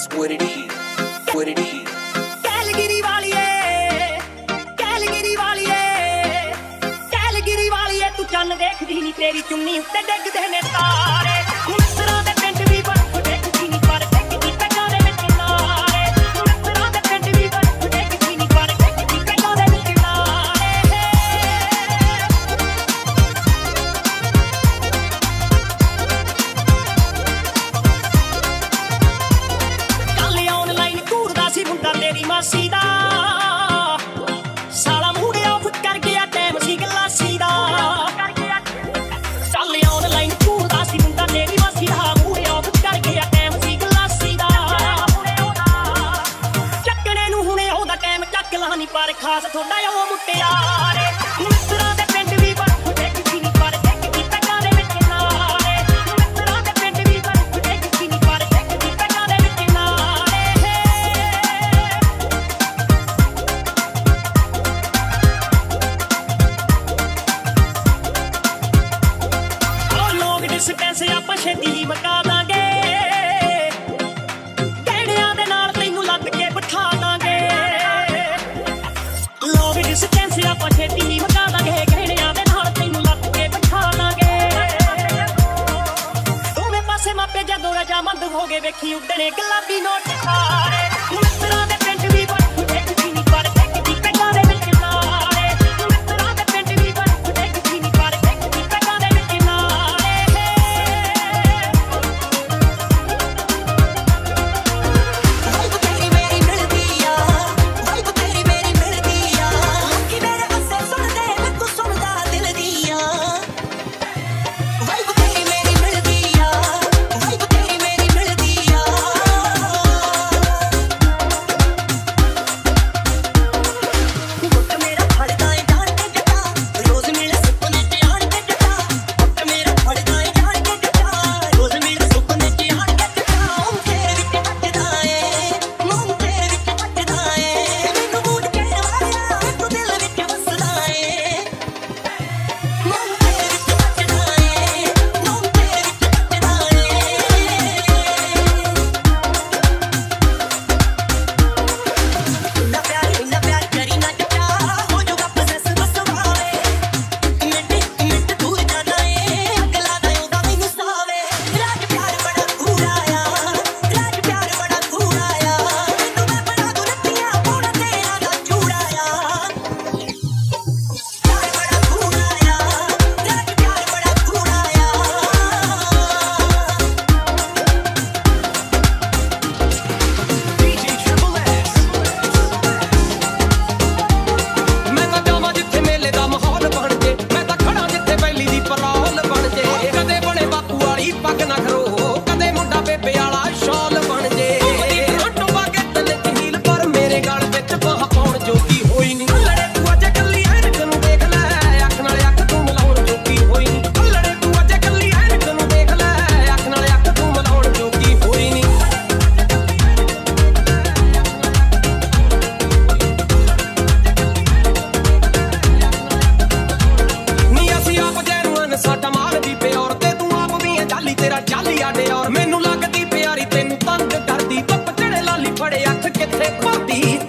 That's what it is. What it is. Calgary ਵਾਲੀਏ Calgary ਵਾਲੀਏ Calgary ਵਾਲੀਏ ਤੂੰ ਚੰਨ ਦੇਖਦੀ ਨਹੀਂ ਤੇਰੀ ਚੁੰਨੀ ਉੱਤੇ ਡਿੱਗਦੇ ਨੇ ਤਾਰੇ ਵਿਸ਼ਵਾਸ ਥੋੜਾ ਉਹ ਮੁੱਟਿਆ। ਵੇਖੀ ਉੱਡਣੇ ਗੁਲਾਬੀ ਨੋਟ ਸਾਰੇ ਦੱਸਾਂ ਟਮਾਲ ਦੀ ਪਿਓਰ ਤੇ ਤੂੰ ਆਪ ਵੀ ਐ ਜਾਲੀ ਤੇਰਾ ਚਾਲੀ ਆ ਡਿਓਰ। ਮੈਨੂੰ ਲੱਗਦੀ ਪਿਆਰੀ, ਤੈਨੂੰ ਤੰਗ ਕਰਦੀ। ਬੱਪ ਚੜੇ ਲਾਲੀ ਫੜੇ ਅੱਖ ਕਿੱਥੇ ਪਾਦੀ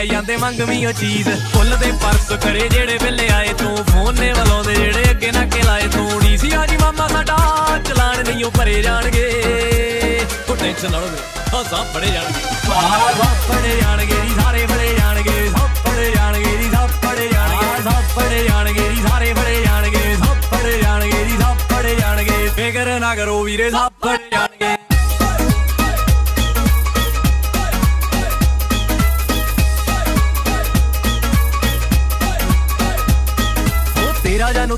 ਲੈ ਜਾਂਦੇ ਮੰਗਵੀਂ ਉਹ ਚੀਜ਼। ਫੁੱਲ ਦੇ ਪਰਸ ਕਰੇ ਜਿਹੜੇ ਵੇਲੇ ਆਏ ਤੂੰ। ਫੋਨ ਨੇ ਵਲਾਉਂਦੇ ਜਿਹੜੇ ਅੱਗੇ ਨਾ ਕੇ ਲਾਏ ਤੂੰ। ਨੀ ਸੀ ਆਜੀ ਮਾਮਾ ਸਾਡਾ ਚਲਾਣ ਨਹੀਂ ਉਹ ਭਰੇ ਜਾਣਗੇ। ਕੋ ਟੈਨਸ਼ਨ ਨਾ ਲਓ ਹਾਂ ਸਭ ਫੜੇ ਜਾਣਗੇ। ਆਹ ਸਭ ਫੜੇ ਜਾਣਗੇ ਜੀ, ਸਾਰੇ ਫੜੇ ਜਾਣਗੇ। ਸਭ ਫੜੇ ਜਾਣਗੇ ਜੀ ਸਭ ਫੜੇ ਜਾਣਗੇ। ਸਭ ਫੜੇ ਜਾਣਗੇ ਜੀ, ਸਾਰੇ ਫੜੇ ਜਾਣਗੇ। ਸਭ ਫੜੇ ਜਾਣਗੇ ਜੀ ਸਭ ਫੜੇ ਜਾਣਗੇ। ਫਿਕਰ ਨਾ ਕਰੋ ਵੀਰੇ ਸਭ ਫੜੇ ਜਾਣਗੇ।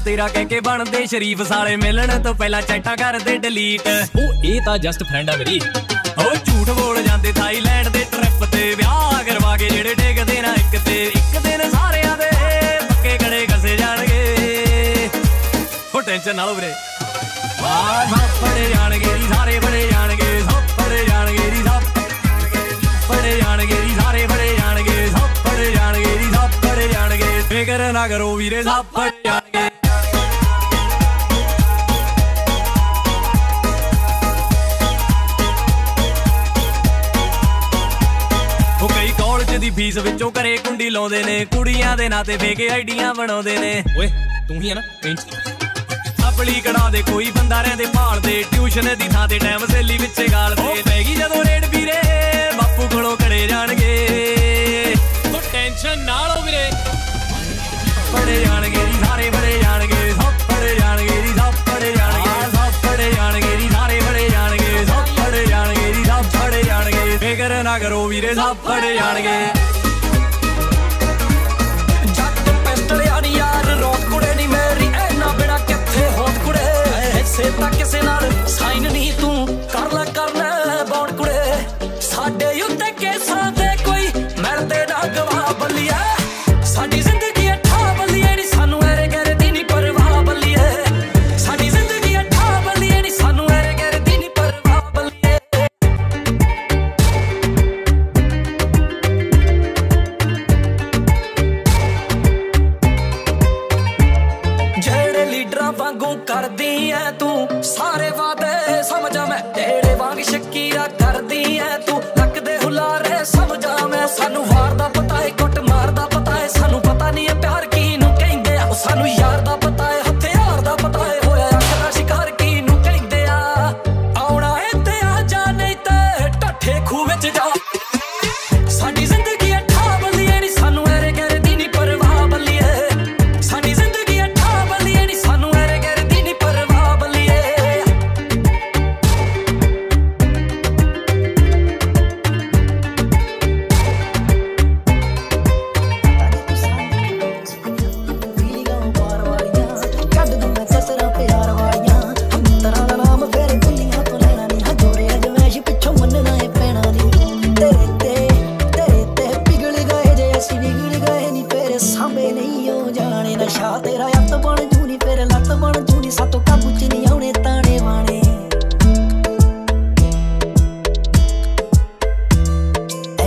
ਤੇਰਾ ਕਹਿ ਕੇ ਬਣਦੇ ਸ਼ਰੀਫ ਸਾਲੇ ਮਿਲਣ ਤੋਂ ਪਹਿਲਾਂ ਚੈਟਾਂ ਕਰਦੇ ਡਿਲੀਟ ਉਹ ਇਹ ਤਾਂ ਜਸਟ ਫਰੈਂਡ ਆ ਮੇਰੀ। ਉਹ ਝੂਠ ਬੋਲ ਜਾਂਦੇ ਥਾਈਲੈਂਡ ਦੇ ਟ੍ਰਿਪ ਤੇ। ਵਿਆਹ ਕਰਵਾ ਕੇ ਜਿਹੜੇ ਡੇਗਦੇ ਨਾ ਇੱਕ ਤੇ। ਇੱਕ ਦਿਨ ਸਾਰਿਆਂ ਦੇ ਪੱਕੇ ਗੜੇ ਕਸੇ ਜਾਣਗੇ। ਉਹ ਟੈਨਸ਼ਨ ਨਾ ਲਓ ਵੀਰੇ। ਵਾਹ ਫੜੇ ਜਾਣਗੇ ਜੀ ਸਾਰੇ ਫੜੇ ਜਾਣਗੇ। ਸਭ ਫੜੇ ਜਾਣਗੇ ਜੀ ਸਭ ਫੜੇ ਜਾਣਗੇ ਜੀ ਸਾਰੇ ਫੜੇ ਜਾਣਗੇ। ਸਭ ਫੜੇ ਜਾਣਗੇ ਜੀ ਸਭ ਫੜੇ ਜਾਣਗੇ। ਫਿਕਰ ਨਾ ਕਰੋ ਵੀਰੇ ਸਭ ਫੜੇ ਫੀਸ ਵਿੱਚੋਂ ਘਰੇ ਕੁੰਡੀ ਲਾਉਂਦੇ ਨੇ। ਕੁੜੀਆਂ ਦੇ ਨਾਂ ਤੇ ਫੇਕ ਆਈਡੀਆਂ ਬਣਾਉਂਦੇ ਨੇ। ਓਏ ਤੂੰ ਹੀ ਆ ਨਾ ਟੈਨਸ਼ਨ ਆਪਣੀ ਕੜਾ ਦੇ ਕੋਈ ਬੰਦਾ ਰਹਿੰਦੇ ਭਾਲਦੇ ਟਿਊਸ਼ਨ ਦੀ ਥਾਂ ਤੇ ਟਾਈਮ ਸੇਲੀ ਵਿੱਚ ਗਾਲਦੇ। ਪੈਗੀ ਜਦੋਂ ਰੇਡ ਵੀਰੇ ਬਾਪੂ ਕੋਲੋਂ ਕੜੇ ਜਾਣਗੇ। ਉਹ ਟੈਨਸ਼ਨ ਨਾ ਲਓ ਵੀਰੇ। ਫੜੇ ਜਾਣਗੇ ਜੀ ਸਾਰੇ ਫੜੇ ਜਾਣਗੇ। ਸਭ ਫੜੇ ਜਾਣਗੇ ਜੀ ਸਭ ਫੜੇ ਜਾਣਗੇ। ਸਭ ਫੜੇ ਜਾਣਗੇ ਜੀ ਸਾਰੇ ਫੜੇ ਜਾਣਗੇ। ਸਭ ਫੜੇ ਜਾਣਗੇ ਜੀ ਸਭ ਫੜੇ ਜਾਣਗੇ। ਫਿਕਰ ਨਾ ਕਰੋ ਵੀਰੇ ਸਭ ਫੜੇ ਜਾਣਗੇ।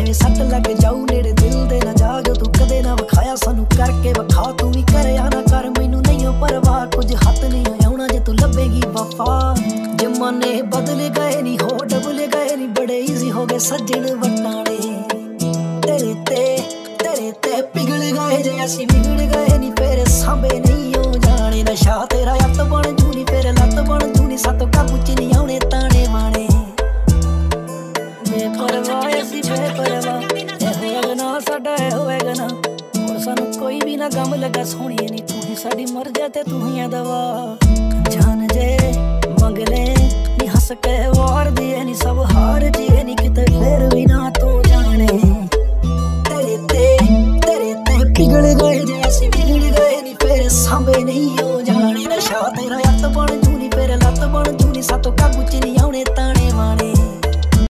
ਐਵੇਂ ਸੱਟ ਲੱਗ ਜਾਊ, ਨੇੜੇ ਦਿਲ ਦੇ ਨਾ ਜਾ ਜੋ ਤੂੰ ਕਦੇ ਨਾ ਵਿਖਾਇਆ ਸਾਨੂੰ ਕਰਕੇ ਵਿਖਾ। ਤੂੰ ਵੀ ਕਰਿਆ ਨਾ ਕਰ, ਮੈਨੂੰ ਨਹੀਂ ਪਰਵਾਹ। ਕੁਝ ਹੱਥ ਨਹੀਂ ਆਉਣਾ ਜੇ ਤੂੰ ਲੱਭੇਗੀ ਵਫਾ। ਜਮਾਨੇ ਬਦਲ ਗਏ ਨਹੀਂ ਹੋ ਡਬਲ ਗਏ ਨਹੀਂ ਬੜੇ ਈਜ਼ੀ ਹੋ ਗਏ ਸੱਜਣ ਵਟਾਣੇ। ਤੇਰੇ ਤੇ ਤੇਰੇ ਤੇ ਪਿਘਲ ਗਏ ਜੇ ਅਸੀਂ ਵਿਗੜ ਗਏ ਨਹੀਂ ਫੇਰ ਸਾਂਭੇ ਨਹੀਂ ਓ ਜਾਣੇ। ਨਸ਼ਾ ਤੇਰਾ ਅੱਤ ਬਣ ਜੂਨੀ ਫੇਰ ਲੱਤ ਬਣ ਜੂਨੀ ਸਾਤੋਂ ਕਾਬੂ ਚ ਨਹੀਂ ਬੇਪਰਵਾਹ ਅਸੀਂ ਬੇਪਰਵਾਹ ਇਹ ਸਾਡਾ ਇਹ ਹੋਏਗਾ ਨਾ। ਸਾਨੂੰ ਕੋਈ ਵੀ ਨਾ ਗਮ ਲੱਗਾ ਸੋਹਣੀਏ ਨਹੀਂ ਤੂੰ ਹੀ ਸਾਡੀ ਮਰਜ਼ਾ ਤੇ ਤੂੰ ਹੀ ਆ ਦਵਾ। ਜਾਨ